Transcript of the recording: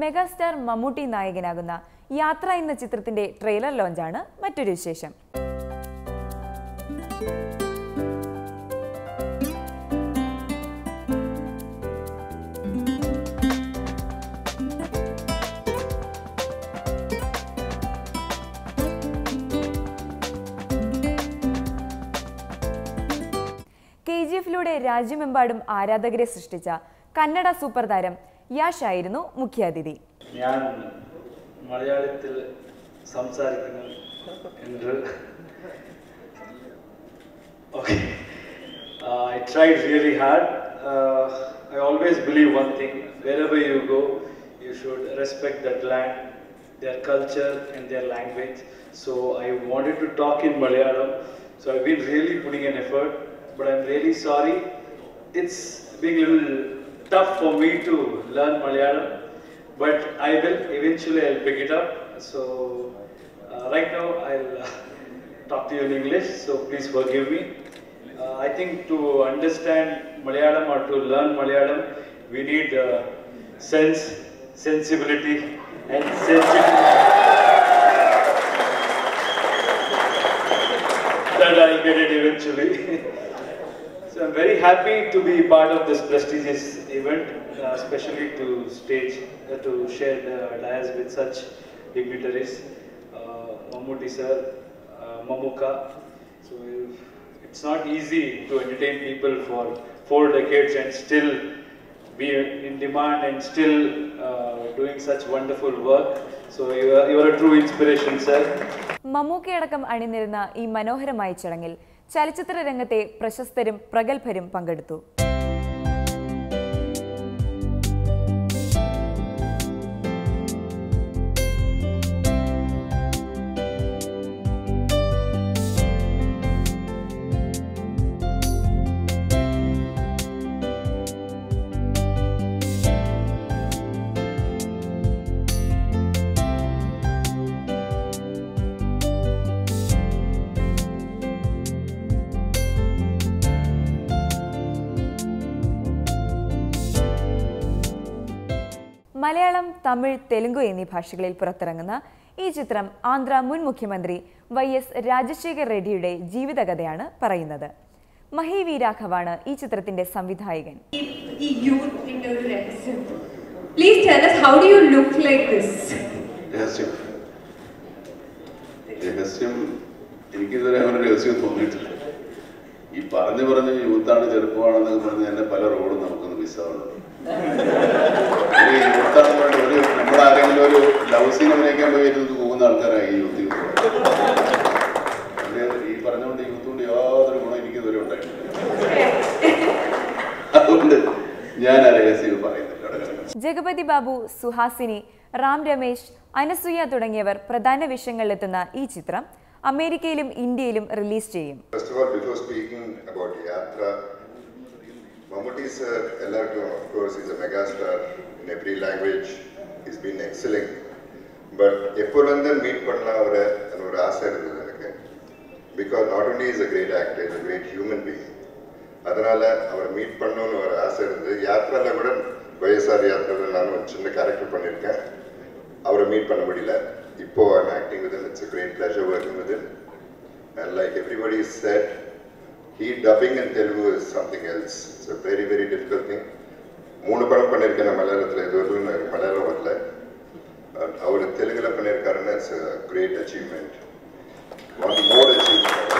Megastar Mammootty നായകനാകുന്ന യാത്ര എന്ന ചിത്രത്തിന്റെ ട്രെയിലർ ലോഞ്ചാണ് മറ്റൊരു വിശേഷം. കെ ജി എഫിലൂടെ രാജ്യമെമ്പാടും ആരാധകരെ സൃഷ്ടിച്ച കന്നഡ സൂപ്പർ താരം യാഷ് ആയിരുന്നു മുഖ്യാതിഥി ഞാൻ മലയാളത്തിൽ സംസാരിക്കുന്നു என்று okay uh, I tried really hard uh, I always believe one thing wherever you go you should respect that land their culture and their language so I wanted to talk in Malayalam so I've been really putting an effort but I'm really sorry it's being a little tough for me to learn Malayalam but I will eventually I'll pick it up. So uh, right now I'll uh, talk to you in English. So please forgive me. Uh, I think to understand Malayalam or to learn Malayalam, we need uh, sense, sensibility, and sensitivity. that I'll get it eventually. so I'm very happy to be part of this prestigious event, uh, especially to stage, uh, to share the dais with such dignitaries, uh, Mammootty sir, uh, Mamuka. So it's not easy to entertain people for four decades and still be in demand and still uh, doing such wonderful work. So you are, you are a true inspiration, sir. മമ്മൂക്കയടക്കം അണിനിരുന്ന ഈ മനോഹരമായ ചടങ്ങിൽ ചലച്ചിത്ര രംഗത്തെ പ്രശസ്തരും പ്രഗത്ഭരും പങ്കെടുത്തു മലയാളം തമിഴ് തെലുങ്ക് എന്നീ ഭാഷകളിൽ പുറത്തിറങ്ങുന്ന ഈ ചിത്രം ആന്ധ്ര മുൻ മുഖ്യമന്ത്രി വൈ എസ് രാജശേഖർ റെഡ്ഡിയുടെ ജീവിതകഥയാണ് പറയുന്നത്. മഹി വി രാഘവാണ് ഈ ചിത്രത്തിന്റെ സംവിധായകൻ. Please tell us how do you look like this? രഹസ്യം. രഹസ്യം എനിക്കിതുവരെ അങ്ങനെ രഹസ്യം തോന്നിയിട്ടില്ല. പറഞ്ഞു പറഞ്ഞ് യൂത്താണ് ചെറുപ്പമാണെന്നൊക്കെ പറഞ്ഞ് എന്നെ പല റോഡും നമുക്കൊന്ന് മിസ്സാവുന്നുണ്ട് ഒരു പറഞ്ഞ ഒരു നമ്മളാരെങ്കിലും ഒരു ലവ് സീൻ അഭിനയിക്കാൻ പോയി പോകുന്ന ആൾക്കാരായി യൂത്ത് ഈ പറഞ്ഞുകൊണ്ട് യൂത്ത് കൊണ്ട് യാതൊരു ഗുണം എനിക്ക് ഇതുവരെ ഉണ്ടായിട്ടില്ല. അതുകൊണ്ട് ഞാൻ ആ രഹസ്യം പറയുന്നില്ല ജഗപതി ബാബു സുഹാസിനി റാം രമേശ് അനസൂയ തുടങ്ങിയവർ പ്രധാന വിഷയങ്ങളിലെത്തുന്ന ഈ ചിത്രം അമേരിക്കയിലും ഇന്ത്യയിലും റിലീസ് ചെയ്യും First of all, before speaking about Yatra, Mammootty sir, Ellartum, of course, is a megastar in every language. He's been excelling. But எப்போலேருந்து மீட் பண்ணலாம் அவரை அந்த ஒரு ஆசை இருந்தது எனக்கு because not only is a great actor is a great human being அதனால அவரை மீட் பண்ணணும்னு ஒரு ஆசை இருந்தது யாத்திரால கூட வயசார் யாத்திரால நானும் ஒரு சின்ன கேரக்டர் பண்ணியிருக்கேன் அவரை மீட் பண்ண முடியல Hippo, I'm acting with him. It's a great pleasure working with him. And like everybody said, he dubbing in Telugu is something else. It's a very, very difficult thing. மூணு படம் பண்ணியிருக்கேன் நான் மலையாளத்தில் இது வரைக்கும் எனக்கு மலையாளம் வரல அவர் தெலுங்கில் பண்ணியிருக்காருன்னு it's great achievement more achievement